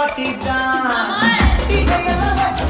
What Mamá. Y ella la va.